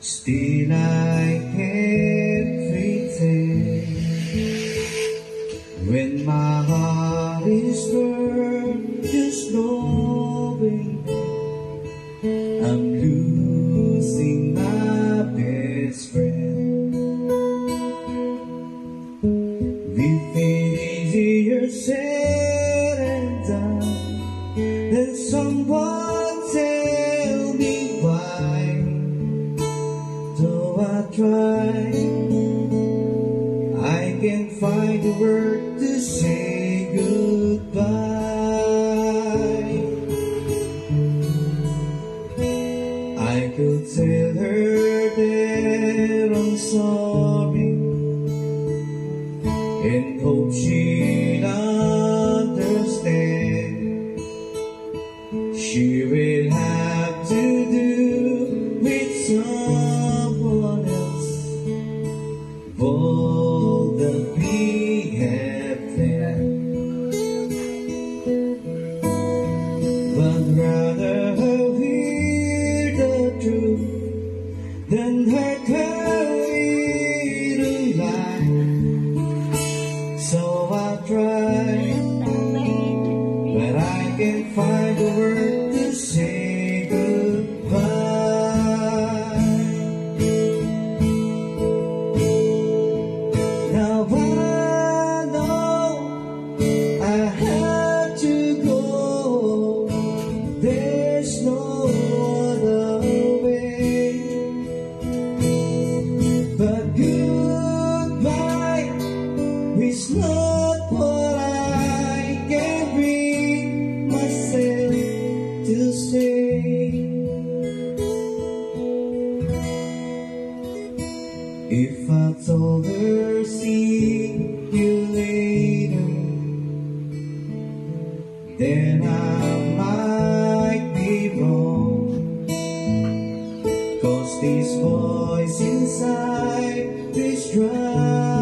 Still I can't When my heart is burned Just knowing I'm losing my best friend. If it easier said Then someone tell me why. Though I try I can't find a word to say goodbye. I could tell her that I'm sorry And hope understand She will have to do with someone else. All that we have planned But rather her hear the truth Than her carry the lie So I try But I can't find a If I told her see you later Then I might be wrong. Cause this voice inside is To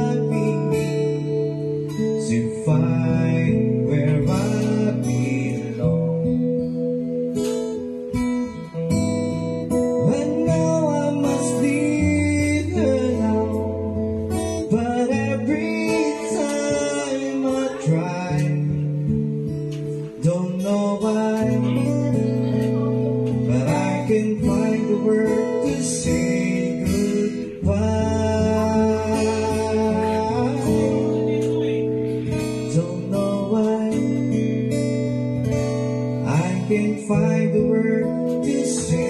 find where I belong. I know I must leave now But every time I try Don't know why can find the word to say